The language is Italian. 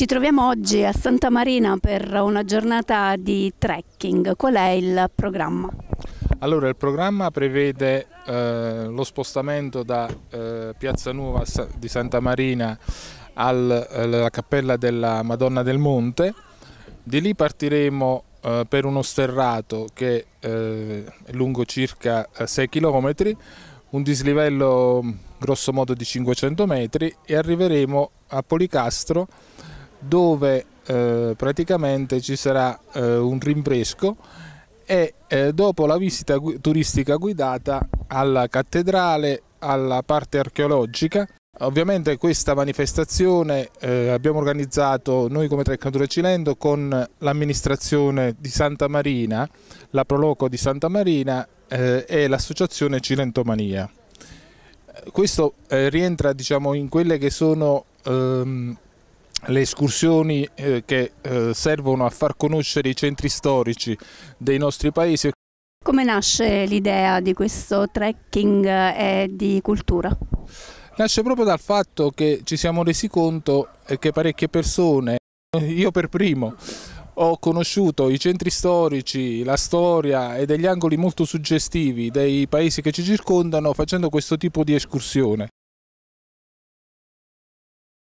Ci troviamo oggi a Santa Marina per una giornata di trekking. Qual è il programma? Allora, il programma prevede eh, lo spostamento da eh, Piazza Nuova di Santa Marina al, alla cappella della Madonna del Monte. Di lì partiremo eh, per uno sterrato che eh, è lungo circa 6 km, un dislivello grosso modo di 500 metri e arriveremo a Policastro dove eh, praticamente ci sarà eh, un rinfresco e eh, dopo la visita gu turistica guidata alla cattedrale, alla parte archeologica. Ovviamente questa manifestazione eh, abbiamo organizzato noi come Treccatura Cilento con l'amministrazione di Santa Marina, la Proloco di Santa Marina eh, e l'associazione Cilentomania. Questo eh, rientra diciamo, in quelle che sono ehm, le escursioni eh, che eh, servono a far conoscere i centri storici dei nostri paesi. Come nasce l'idea di questo trekking e di cultura? Nasce proprio dal fatto che ci siamo resi conto che parecchie persone, io per primo, ho conosciuto i centri storici, la storia e degli angoli molto suggestivi dei paesi che ci circondano facendo questo tipo di escursione.